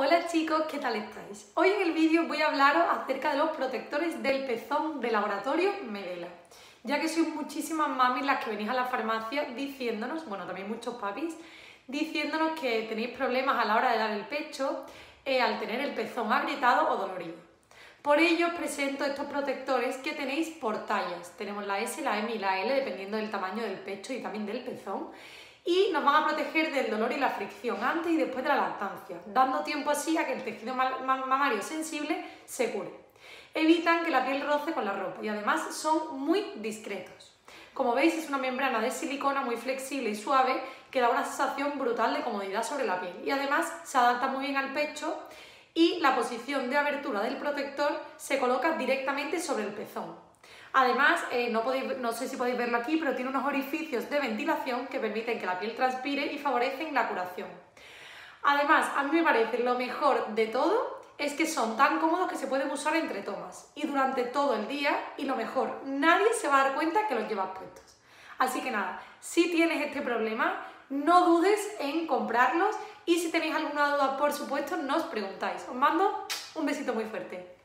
Hola chicos, ¿qué tal estáis? Hoy en el vídeo voy a hablaros acerca de los protectores del pezón de laboratorio Medela. Ya que sois muchísimas mamis las que venís a la farmacia diciéndonos, bueno también muchos papis, diciéndonos que tenéis problemas a la hora de dar el pecho eh, al tener el pezón agrietado o dolorido. Por ello os presento estos protectores que tenéis por tallas. Tenemos la S, la M y la L dependiendo del tamaño del pecho y también del pezón y nos van a proteger del dolor y la fricción antes y después de la lactancia, dando tiempo así a que el tejido mamario sensible se cure. Evitan que la piel roce con la ropa y además son muy discretos. Como veis es una membrana de silicona muy flexible y suave que da una sensación brutal de comodidad sobre la piel y además se adapta muy bien al pecho y la posición de abertura del protector se coloca directamente sobre el pezón, Además, eh, no, no sé si podéis verlo aquí, pero tiene unos orificios de ventilación que permiten que la piel transpire y favorecen la curación. Además, a mí me parece lo mejor de todo es que son tan cómodos que se pueden usar entre tomas y durante todo el día y lo mejor, nadie se va a dar cuenta que los llevas puestos. Así que nada, si tienes este problema, no dudes en comprarlos y si tenéis alguna duda, por supuesto, nos preguntáis. Os mando un besito muy fuerte.